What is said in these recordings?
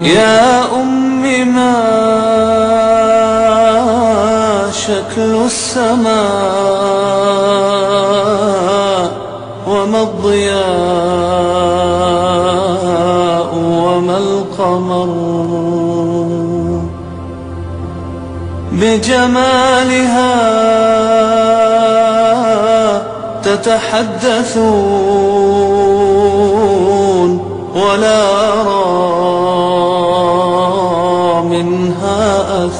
يا أم ما شكل السماء وما الضياء وما القمر بجمالها تتحدثون ولا أرى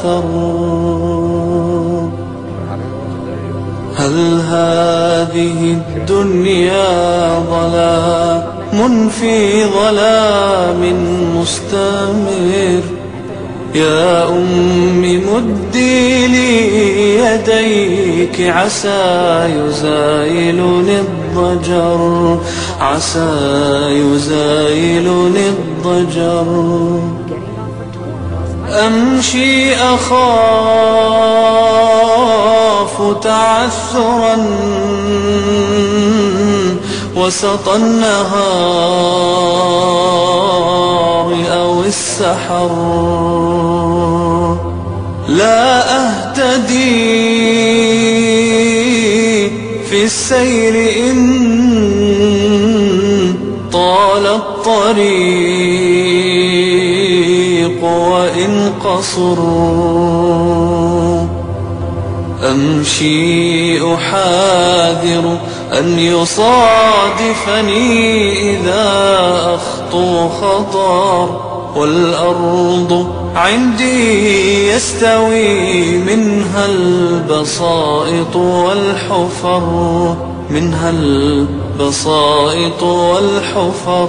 أثر هل هذه الدنيا ظلام في ظلام مستمر؟ يا أم مدي لي يديك عسى يزايلني الضجر عسى يزايلني الضجر. أمشي أخاف تعثرا وسط النهار أو السحر. لا أهتدي في السير إن طال الطريق. وإن قصر أمشي أحاذر أن يصادفني إذا أخطو خطر. والأرض عندي يستوي منها البسائط والحفر. منها البسائط والحفر.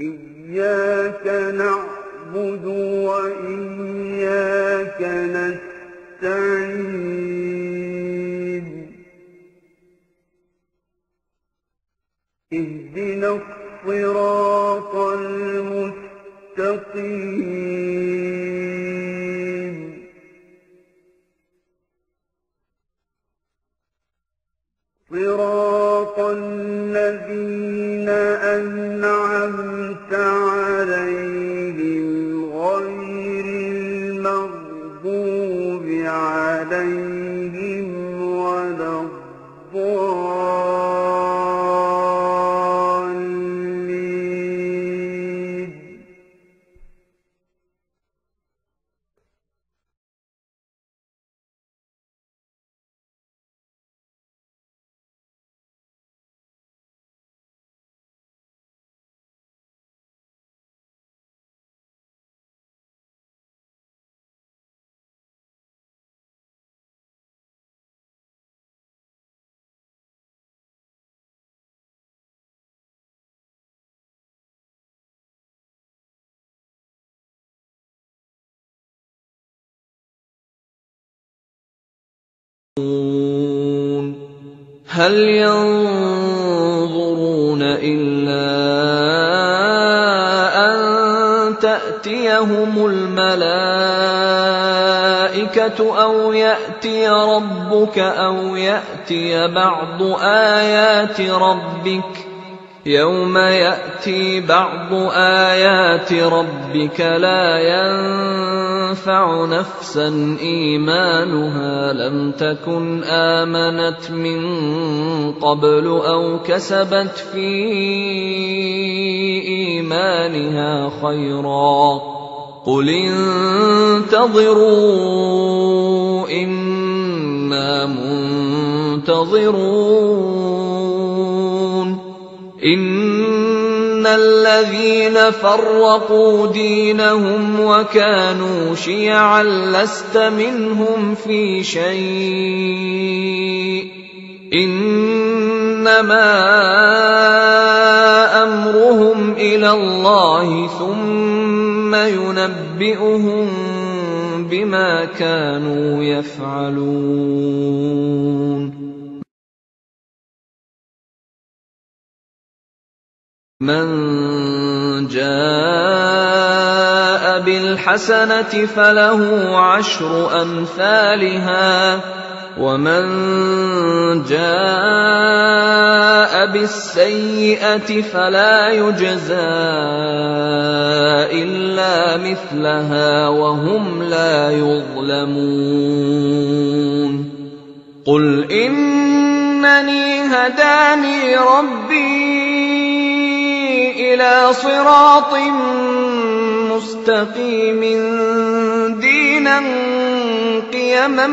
إياك نعبد وإياك نستعين. اهدنا الصراط المستقيم. صراط الذين أنعمت عليهم هل ينظرون إلا أن تأتيهم الملائكة أو يأتي ربك أو يأتي بعض آيات ربك يوم يأتي بعض آيات ربك لا ينفع نفسا إيمانها لم تكن آمنت من قبل أو كسبت في إيمانها خيرا قل انتظروا إنا منتظرون إن الذين فرقوا دينهم وكانوا شيعا لست منهم في شيء انما امرهم إلى الله ثم ينبئهم بما كانوا يفعلون من جاء بالحسنة فله عشر أمثالها ومن جاء بالسيئة فلا يجزى إلا مثلها وهم لا يظلمون. قل إنني هداني ربي إلى صراط مستقيم دينا قيما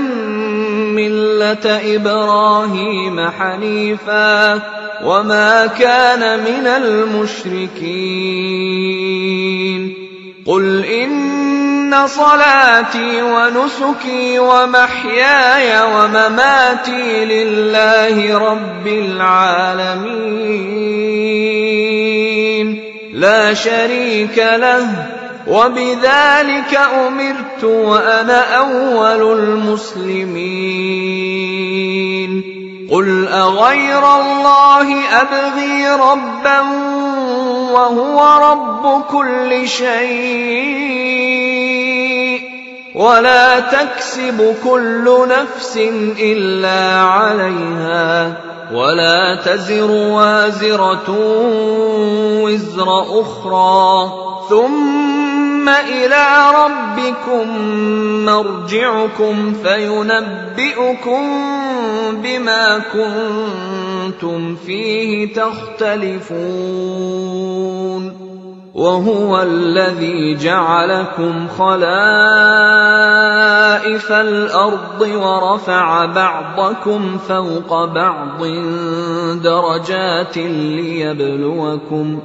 ملة إبراهيم حنيفا وما كان من المشركين. قل إن صلاتي ونسكي ومحياي ومماتي لله رب العالمين. لا شريك له وبذلك أمرت وأنا أول المسلمين. قل أغير الله أبغي ربا وهو رب كل شيء ولا تكسب كل نفس إلا عليها. ولا تزر وازرة وزر أخرى. ثم إلى ربكم مرجعكم فينبئكم بما كنتم فيه تختلفون. وهو الذي جعلكم خلائف الأرض ورفع بعضكم فوق بعض درجات ليبلوكم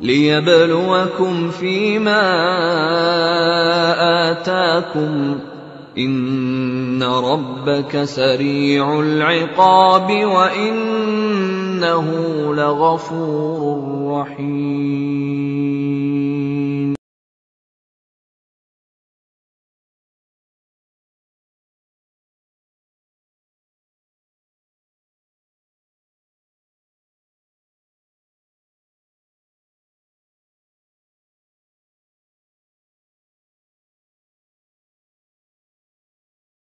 ليبلوكم فيما اتاكم ان ربك سريع العقاب وانه لغفور رحيم